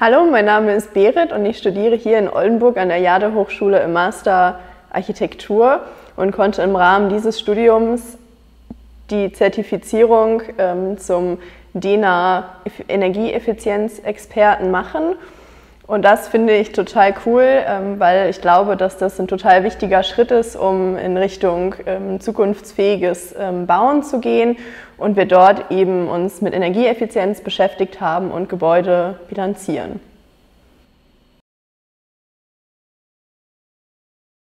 Hallo, mein Name ist Berit und ich studiere hier in Oldenburg an der Jade Hochschule im Master Architektur und konnte im Rahmen dieses Studiums die Zertifizierung ähm, zum DENA Energieeffizienzexperten machen. Und das finde ich total cool, ähm, weil ich glaube, dass das ein total wichtiger Schritt ist, um in Richtung ähm, zukunftsfähiges ähm, Bauen zu gehen und wir dort eben uns mit Energieeffizienz beschäftigt haben und Gebäude bilanzieren.